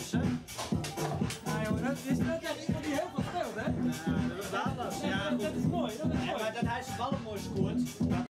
Simpson. Ja nou, jongen, dat is net echt iemand die heel veel speelt hè? Nou, ja, dat is wel Ja, dat, dat, is mooi, dat is mooi. Ja, maar dat hij zijn ballen mooi scoort.